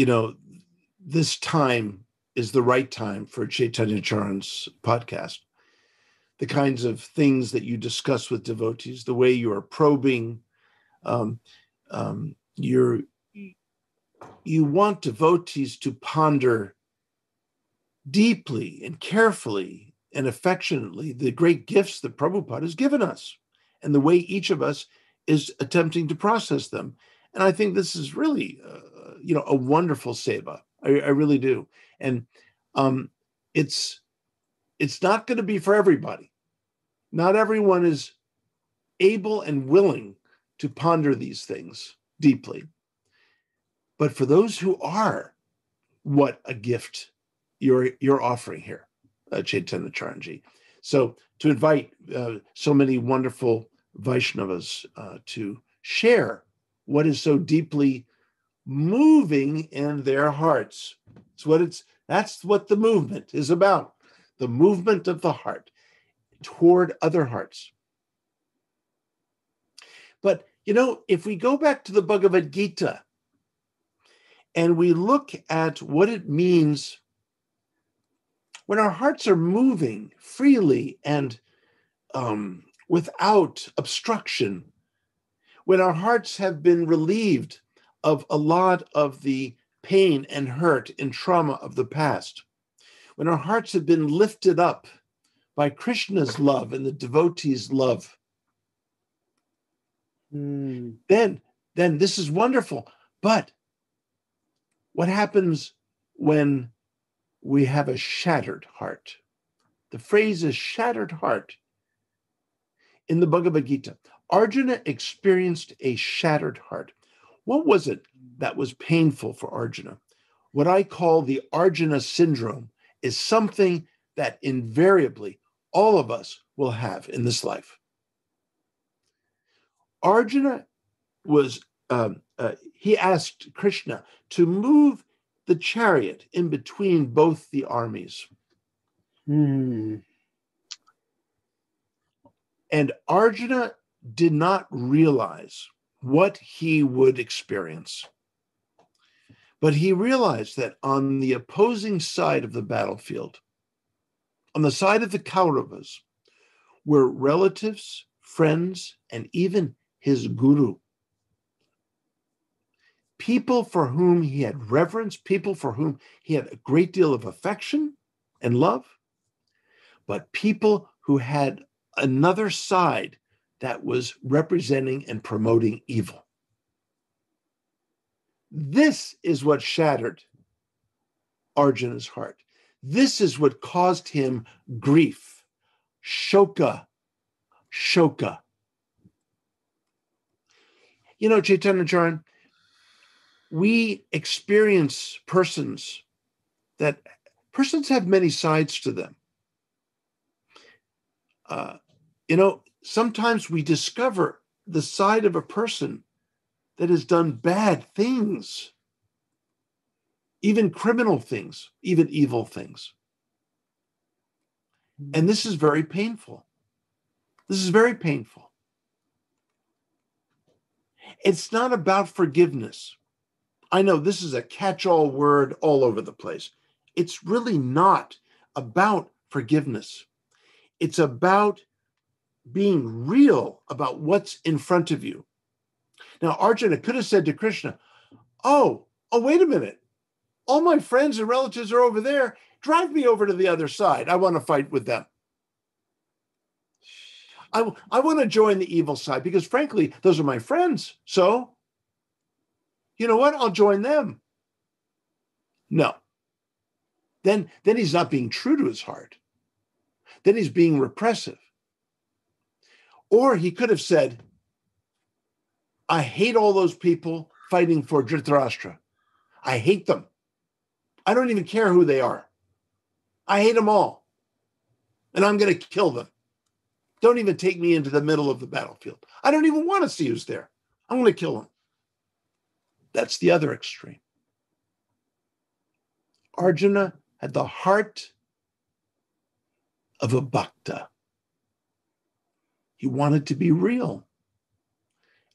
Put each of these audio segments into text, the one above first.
you know, this time is the right time for Chaitanya Charan's podcast. The kinds of things that you discuss with devotees, the way you are probing, um, um, you're you want devotees to ponder deeply and carefully and affectionately the great gifts that Prabhupada has given us and the way each of us is attempting to process them. And I think this is really, uh, you know, a wonderful seva. I, I really do. And um, it's it's not going to be for everybody. Not everyone is able and willing to ponder these things deeply. But for those who are, what a gift you're you're offering here, uh, Chaitanya Charanji. So to invite uh, so many wonderful Vaishnavas uh, to share what is so deeply moving in their hearts. It's what it's that's what the movement is about. The movement of the heart toward other hearts. But you know, if we go back to the Bhagavad Gita and we look at what it means when our hearts are moving freely and um, without obstruction, when our hearts have been relieved of a lot of the pain and hurt and trauma of the past, when our hearts have been lifted up by Krishna's love and the devotee's love, mm. then then this is wonderful. But what happens when we have a shattered heart? The phrase is shattered heart. In the Bhagavad Gita, Arjuna experienced a shattered heart. What was it that was painful for Arjuna? What I call the Arjuna syndrome is something that invariably all of us will have in this life. Arjuna was, um, uh, he asked Krishna to move the chariot in between both the armies. Mm. And Arjuna did not realize what he would experience. But he realized that on the opposing side of the battlefield, on the side of the Kauravas, were relatives, friends, and even his guru. People for whom he had reverence, people for whom he had a great deal of affection and love, but people who had another side that was representing and promoting evil. This is what shattered Arjuna's heart. This is what caused him grief, shoka, shoka. You know, Chaitanya Charan, we experience persons that persons have many sides to them. Uh, you know, sometimes we discover the side of a person that has done bad things, even criminal things, even evil things. And this is very painful. This is very painful. It's not about forgiveness. I know this is a catch all word all over the place. It's really not about forgiveness. It's about being real about what's in front of you. Now, Arjuna could have said to Krishna, Oh, oh, wait a minute. All my friends and relatives are over there. Drive me over to the other side. I want to fight with them. I, I want to join the evil side because, frankly, those are my friends. So, you know what? I'll join them. No. Then, then he's not being true to his heart. Then he's being repressive. Or he could have said, I hate all those people fighting for Dhritarashtra. I hate them. I don't even care who they are. I hate them all. And I'm going to kill them. Don't even take me into the middle of the battlefield. I don't even want to see who's there. I'm going to kill them. That's the other extreme. Arjuna had the heart of a bhakta. He wanted to be real.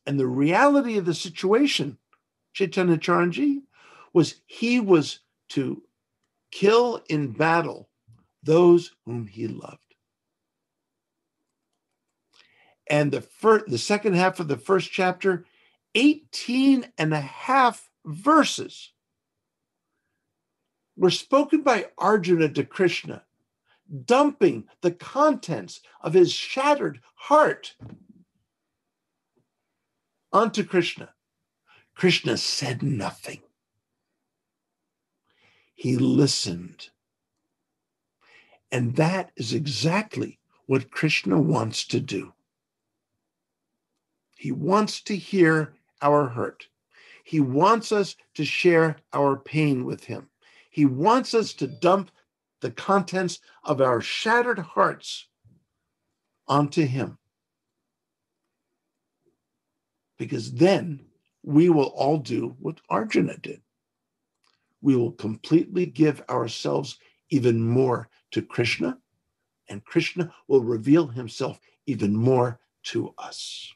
And the reality of the situation, Chaitanya Charanji, was he was to kill in battle those whom he loved. And the first, the second half of the first chapter, 18 and a half verses were spoken by Arjuna to Krishna, dumping the contents of his shattered heart onto Krishna. Krishna said nothing. He listened. And that is exactly what Krishna wants to do. He wants to hear our hurt. He wants us to share our pain with him. He wants us to dump the contents of our shattered hearts onto him. Because then we will all do what Arjuna did. We will completely give ourselves even more to Krishna, and Krishna will reveal himself even more to us.